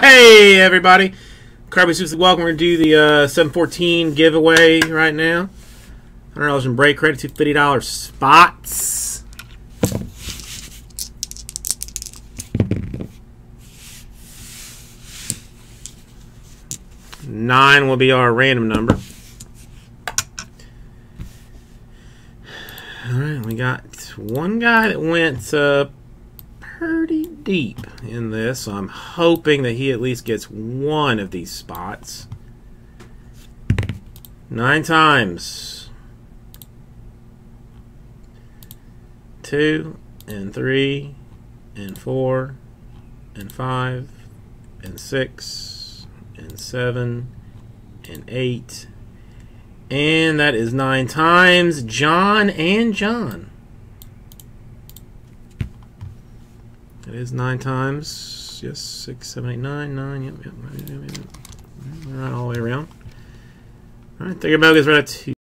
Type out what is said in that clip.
Hey, everybody. Kirby Susie, welcome. To do the uh, 714 giveaway right now. $100 in break credit, $250 spots. Nine will be our random number. All right, we got one guy that went uh, pretty deep in this, so I'm hoping that he at least gets one of these spots. Nine times. Two, and three, and four, and five, and six, and seven, and eight, and that is nine times. John and John. That is nine times. Yes, six, seven, eight, nine, nine. Yep, yep, yep, yep, yep. Right, all the way around. All right, think about this right to